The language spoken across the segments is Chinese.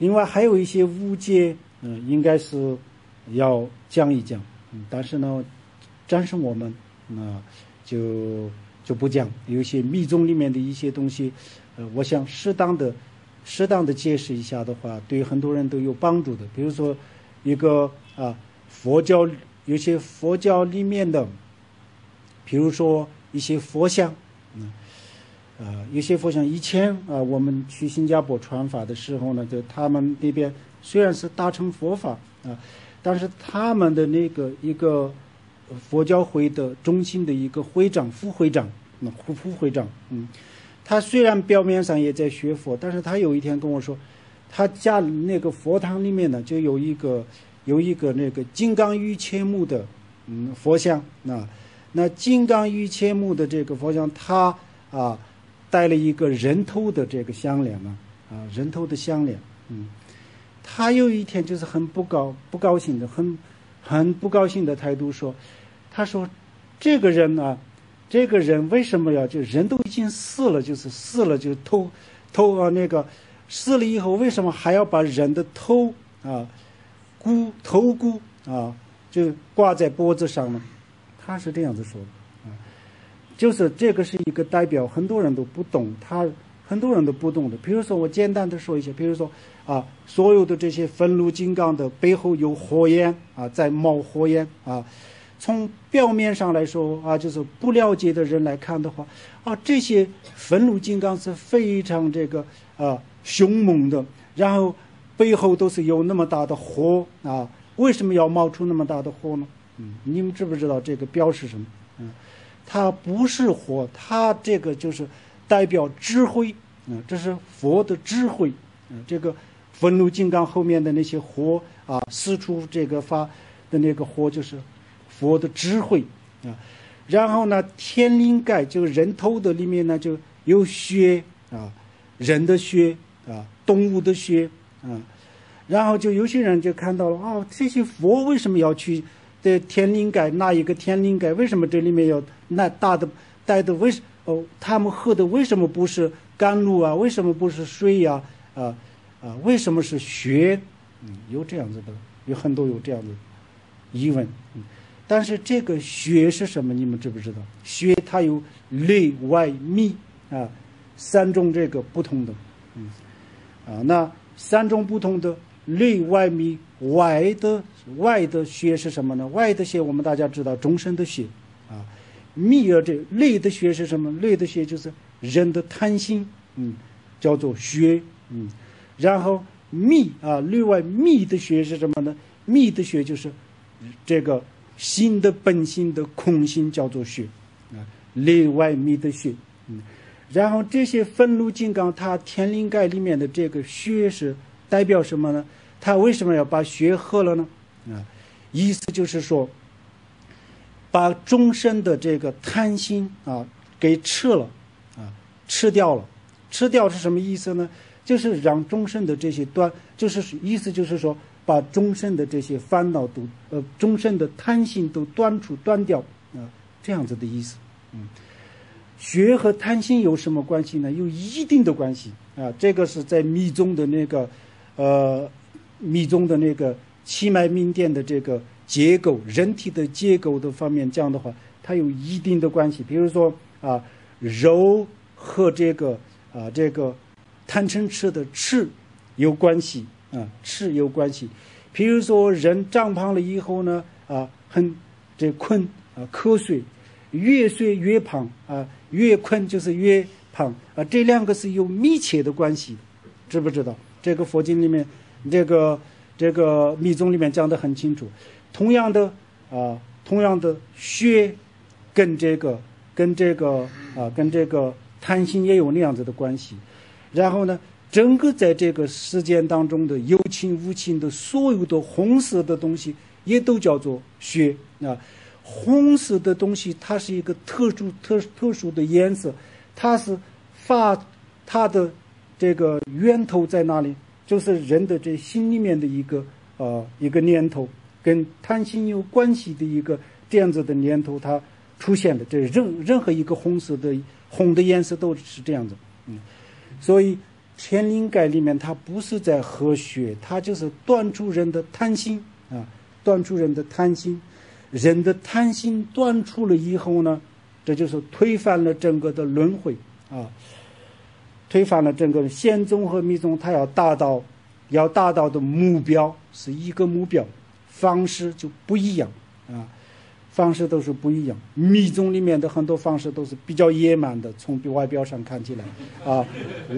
另外还有一些误解，嗯，应该是要讲一讲，嗯，但是呢，战胜我们，那就就不讲。有一些密宗里面的一些东西，呃，我想适当的、适当的解释一下的话，对很多人都有帮助的。比如说，一个啊，佛教有些佛教里面的，比如说一些佛像，嗯。啊，有些佛像以前啊，我们去新加坡传法的时候呢，就他们那边虽然是大乘佛法啊，但是他们的那个一个佛教会的中心的一个会长、副会长，那副副会长，嗯，他虽然表面上也在学佛，但是他有一天跟我说，他家那个佛堂里面呢，就有一个有一个那个金刚玉切木的嗯佛像啊，那金刚玉切木的这个佛像，他啊。带了一个人头的这个项链嘛，啊，人头的项链，嗯，他有一天就是很不高不高兴的，很很不高兴的态度说，他说，这个人呢，这个人为什么要就人都已经死了，就是死了就偷偷啊那个死了以后，为什么还要把人的头啊骨头骨啊就挂在脖子上呢？他是这样子说的。就是这个是一个代表，很多人都不懂，他很多人都不懂的。比如说，我简单的说一下，比如说啊，所有的这些愤怒金刚的背后有火焰啊，在冒火焰啊。从表面上来说啊，就是不了解的人来看的话啊，这些愤怒金刚是非常这个啊凶猛的，然后背后都是有那么大的火啊。为什么要冒出那么大的火呢？嗯，你们知不知道这个表示什么？嗯。它不是火，它这个就是代表智慧，嗯，这是佛的智慧，嗯，这个愤怒金刚后面的那些火啊，四处这个发的那个火就是佛的智慧啊。然后呢，天灵盖就是人头的里面呢就有血啊，人的血啊，动物的血啊。然后就有些人就看到了哦，这些佛为什么要去？的天灵盖那一个天灵盖？为什么这里面要那大的带的？为什哦？他们喝的为什么不是甘露啊？为什么不是水呀？啊啊？为什么是血？嗯，有这样子的，有很多有这样的疑问。嗯，但是这个血是什么？你们知不知道？血它有内外密啊，三种这个不同的。嗯，啊，那三种不同的内外密外的。外的血是什么呢？外的血我们大家知道，终身的血，啊，密啊这内的血是什么？内的血就是人的贪心，嗯，叫做血，嗯，然后密啊，内外密的血是什么呢？密的血就是这个心的本性的空心，叫做血，啊，内外密的血，嗯，然后这些愤怒金刚，它天灵盖里面的这个血是代表什么呢？它为什么要把血喝了呢？啊，意思就是说，把众生的这个贪心啊给吃了，啊，吃掉了，吃掉是什么意思呢？就是让众生的这些端，就是意思就是说，把众生的这些烦恼都，呃，众生的贪心都端出端掉，啊，这样子的意思。嗯，学和贪心有什么关系呢？有一定的关系啊。这个是在密宗的那个，呃，密宗的那个。气脉明殿的这个结构，人体的结构的方面讲的话，它有一定的关系。比如说啊，肉和这个啊这个贪嗔痴的痴有关系啊，痴有关系。比如说人长胖了以后呢啊，很这困啊瞌睡，越睡越胖啊，越困就是越胖啊，这两个是有密切的关系，知不知道？这个佛经里面这个。这个密宗里面讲的很清楚，同样的啊，同样的血，跟这个跟这个啊，跟这个贪心也有那样子的关系。然后呢，整个在这个世间当中的有情无情的所有的红色的东西，也都叫做血啊。红色的东西，它是一个特殊特特殊的颜色，它是发它的这个源头在哪里？就是人的这心里面的一个呃一个念头，跟贪心有关系的一个这样子的念头，它出现的。这任任何一个红色的红的颜色都是这样子，嗯，所以天灵盖里面，它不是在喝血，它就是断除人的贪心啊，断除人的贪心。人的贪心断除了以后呢，这就是推翻了整个的轮回啊，推翻了整个仙宗和密宗，它要达到要达到的目标是一个目标，方式就不一样啊。方式都是不一样，密宗里面的很多方式都是比较野蛮的，从外表上看起来，啊，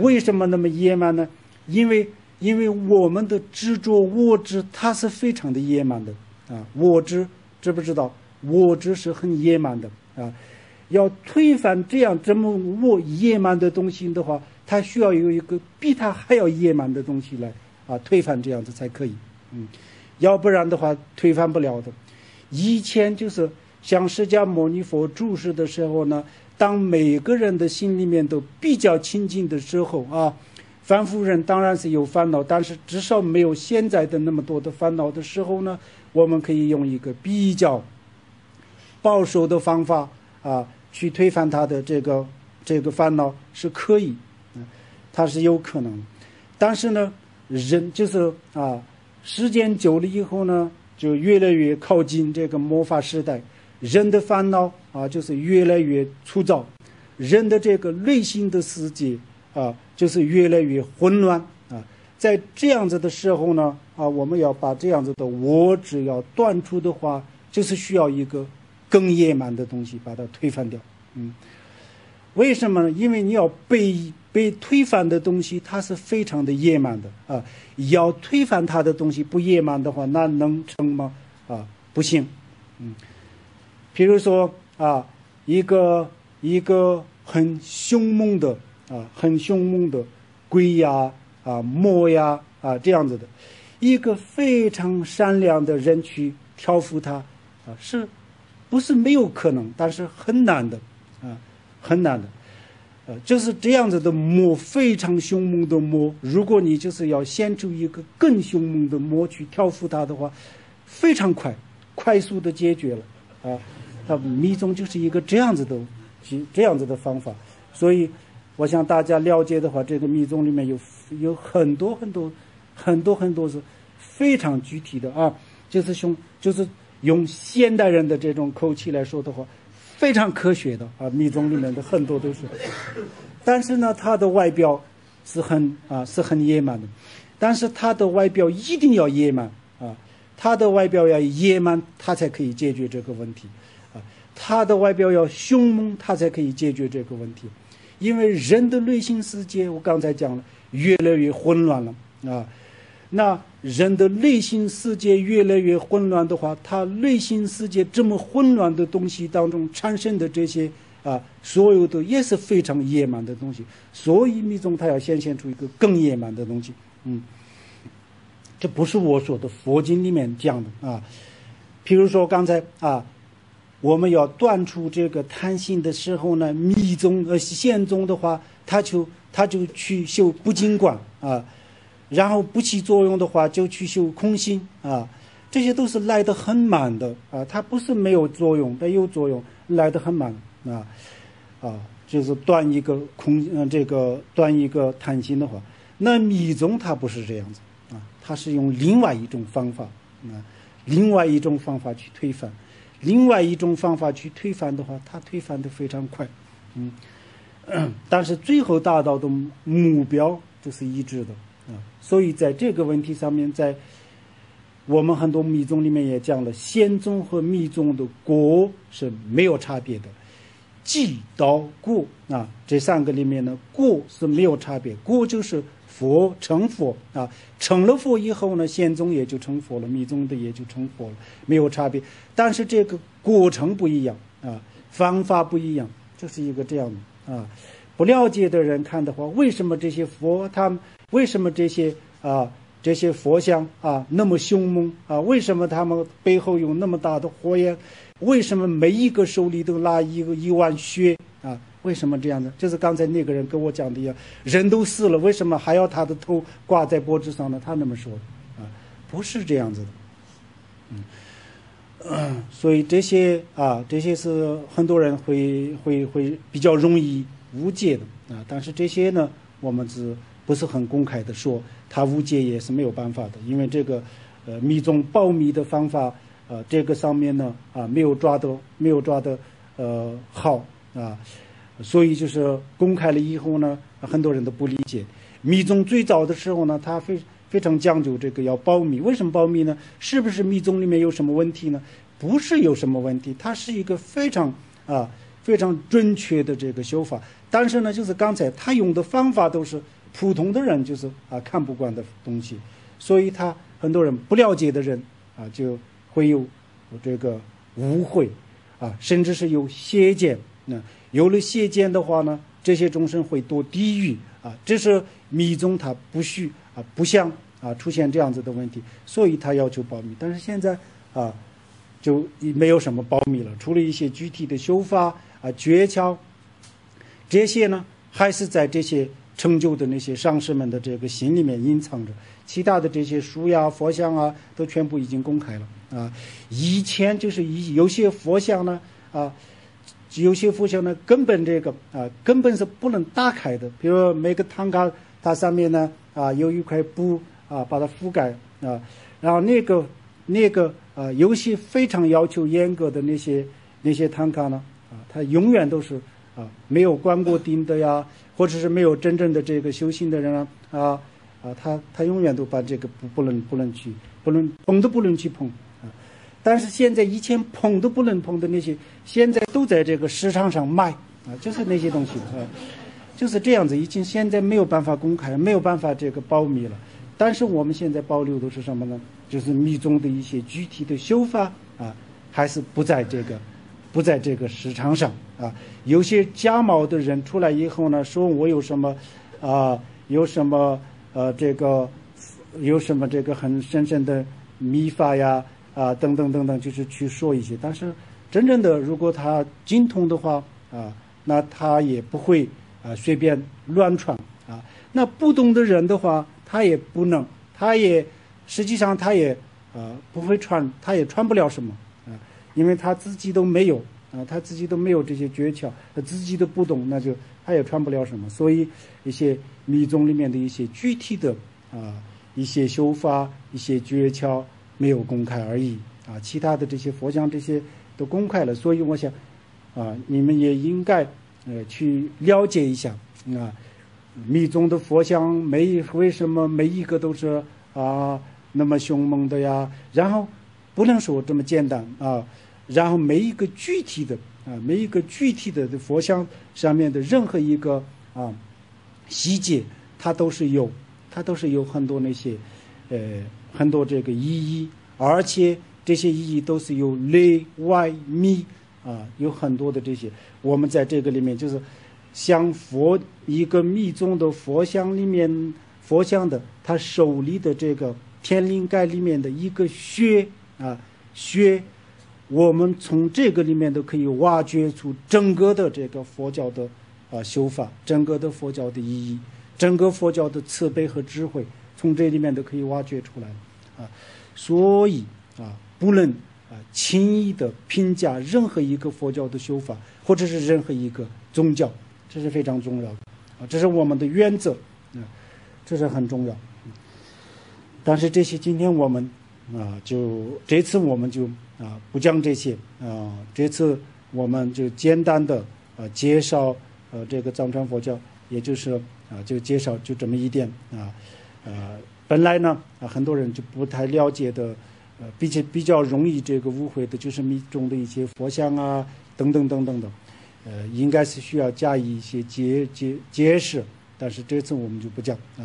为什么那么野蛮呢？因为因为我们的执着我执，它是非常的野蛮的，啊，我执知不知道？我执是很野蛮的，啊，要推翻这样这么我野蛮的东西的话，它需要有一个比它还要野蛮的东西来啊推翻这样子才可以，嗯，要不然的话推翻不了的。以前就是向释迦牟尼佛注释的时候呢，当每个人的心里面都比较清净的时候啊，凡夫人当然是有烦恼，但是至少没有现在的那么多的烦恼的时候呢，我们可以用一个比较保守的方法啊，去推翻他的这个这个烦恼是可以，嗯，它是有可能，但是呢，人就是啊，时间久了以后呢。就越来越靠近这个魔法时代，人的烦恼啊，就是越来越粗糙，人的这个内心的世界啊，就是越来越混乱啊。在这样子的时候呢，啊，我们要把这样子的我只要断除的话，就是需要一个更野蛮的东西把它推翻掉。嗯，为什么呢？因为你要被。被推翻的东西，它是非常的野蛮的啊！要推翻它的东西不野蛮的话，那能成吗？啊，不行。嗯，比如说啊，一个一个很凶猛的啊，很凶猛的龟呀啊猫呀啊这样子的，一个非常善良的人去挑服他啊，是不是没有可能？但是很难的啊，很难的。呃就是这样子的魔，非常凶猛的魔。如果你就是要先出一个更凶猛的魔去挑服他的话，非常快，快速的解决了啊。他密宗就是一个这样子的，这样子的方法。所以，我想大家了解的话，这个密宗里面有有很多很多很多很多是非常具体的啊。就是用就是用现代人的这种口气来说的话。非常科学的啊，密宗里面的很多都是，但是呢，它的外表是很啊是很野蛮的，但是它的外表一定要野蛮啊，它的外表要野蛮，它才可以解决这个问题啊，它的外表要凶猛，它才可以解决这个问题，因为人的内心世界，我刚才讲了，越来越混乱了啊。那人的内心世界越来越混乱的话，他内心世界这么混乱的东西当中产生的这些啊，所有的也是非常野蛮的东西。所以密宗它要显现出一个更野蛮的东西。嗯，这不是我说的佛经里面讲的啊。譬如说刚才啊，我们要断除这个贪心的时候呢，密宗呃宪宗的话，他就他就去修不净观啊。然后不起作用的话，就去修空心啊，这些都是来得很慢的啊。它不是没有作用，它有作用，来得很慢啊啊，就是断一个空，嗯，这个断一个贪心的话，那密宗它不是这样子啊，它是用另外一种方法啊，另外一种方法去推翻，另外一种方法去推翻的话，它推翻的非常快，嗯，但是最后达到的目标都是一致的。所以在这个问题上面，在我们很多密宗里面也讲了，仙宗和密宗的果是没有差别的，即道果啊，这三个里面呢，果是没有差别，果就是佛成佛啊，成了佛以后呢，仙宗也就成佛了，密宗的也就成佛了，没有差别，但是这个过程不一样啊，方法不一样，就是一个这样的啊，不了解的人看的话，为什么这些佛他？为什么这些啊这些佛像啊那么凶猛啊？为什么他们背后有那么大的火焰？为什么每一个手里都拿一个一碗血啊？为什么这样的？就是刚才那个人跟我讲的一样，人都死了，为什么还要他的头挂在脖子上呢？他那么说的啊，不是这样子的，嗯，所以这些啊这些是很多人会会会比较容易误解的啊。但是这些呢，我们是。不是很公开的说，他误解也是没有办法的，因为这个呃密宗保密的方法，呃这个上面呢啊没有抓的没有抓的呃好啊，所以就是公开了以后呢，很多人都不理解。密宗最早的时候呢，他非非常讲究这个要保密。为什么保密呢？是不是密宗里面有什么问题呢？不是有什么问题，它是一个非常啊非常准确的这个修法。但是呢，就是刚才他用的方法都是普通的人就是啊看不惯的东西，所以他很多人不了解的人啊就会有这个误会啊，甚至是有邪见。那有了邪见的话呢，这些众生会堕地狱啊。这是。密宗他不许啊，不想啊出现这样子的问题，所以他要求保密。但是现在啊，就没有什么保密了，除了一些具体的修法啊诀窍，这些呢还是在这些成就的那些上师们的这个心里面隐藏着。其他的这些书呀、佛像啊，都全部已经公开了啊。以前就是一有些佛像呢啊。有些佛像呢，根本这个啊，根本是不能打开的。比如每个唐卡。它上面呢啊有一块布啊把它覆盖啊，然后那个那个啊有些非常要求严格的那些那些唐卡呢啊，它永远都是没有关过丁的呀，或者是没有真正的这个修行的人啊啊啊，他他永远都把这个不不能不能去不能碰都不能去碰啊。但是现在以前碰都不能碰的那些，现在都在这个市场上卖啊，就是那些东西啊。就是这样子，已经现在没有办法公开，没有办法这个保密了。但是我们现在保留的是什么呢？就是密宗的一些具体的修法啊，还是不在这个，不在这个市场上啊。有些假冒的人出来以后呢，说我有什么啊，有什么呃这个，有什么这个很深深的秘法呀啊等等等等，就是去说一些。但是真正的，如果他精通的话啊，那他也不会。啊，随便乱传啊！那不懂的人的话，他也不能，他也实际上他也啊不会传，他也传不了什么，因为他自己都没有啊，他自己都没有这些诀窍，他自己都不懂，那就他也传不了什么。所以一些密宗里面的一些具体的啊一些修法、一些诀窍没有公开而已啊，其他的这些佛像这些都公开了。所以我想啊，你们也应该。呃，去了解一下啊，密宗的佛像每为什么每一个都是啊那么凶猛的呀？然后不能说这么简单啊，然后每一个具体的啊，每一个具体的佛像上面的任何一个啊细节，它都是有，它都是有很多那些呃很多这个意义，而且这些意义都是有内外密。啊，有很多的这些，我们在这个里面就是像佛一个密宗的佛像里面，佛像的他手里的这个天灵盖里面的一个穴啊穴，我们从这个里面都可以挖掘出整个的这个佛教的啊修法，整个的佛教的意义，整个佛教的慈悲和智慧，从这里面都可以挖掘出来啊，所以啊不能。啊，轻易的评价任何一个佛教的修法，或者是任何一个宗教，这是非常重要的啊，这是我们的原则啊，这是很重要。但是这些今天我们啊，就这次我们就啊不讲这些啊，这次我们就简单的啊介绍呃这个藏传佛教，也就是啊就介绍就这么一点啊，呃本来呢啊很多人就不太了解的。呃，并且比较容易这个误会的，就是密宗的一些佛像啊，等等等等的，呃，应该是需要加以一些解解解释，但是这次我们就不讲啊。